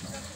Stop.